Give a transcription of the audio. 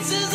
faces